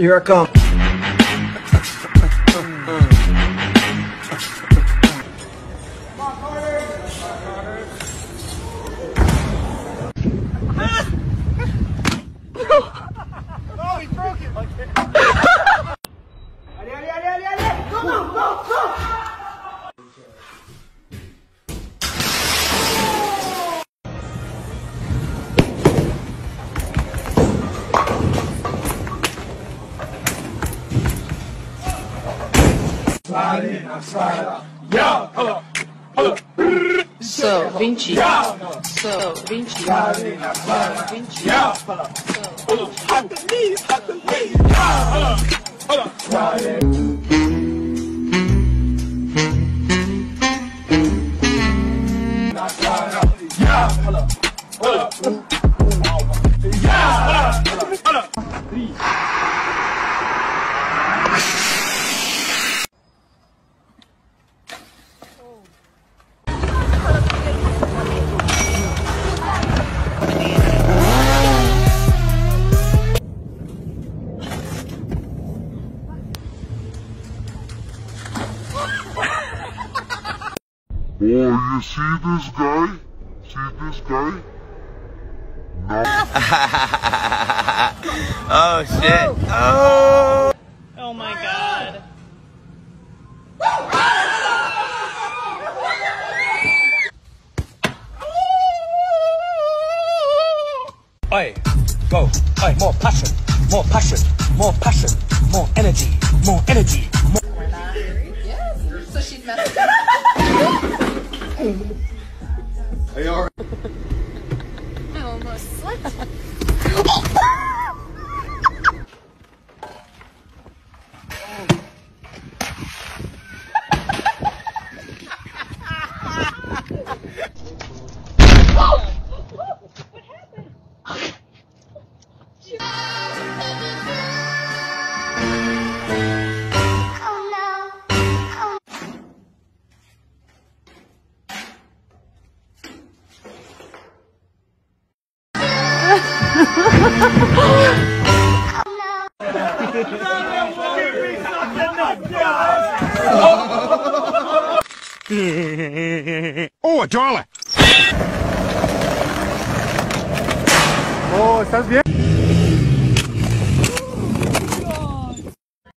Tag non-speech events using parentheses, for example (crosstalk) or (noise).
Here I come. So, 20. So, 20. 20. Oh, you see this guy? See this guy? No. (laughs) Oh shit. Oh. Oh my god. Oi, go. Oi, more passion, more passion, more passion, more energy, more energy. More So she's messed I almost slipped. Oh, a dollar! Oh, ¿estás bien?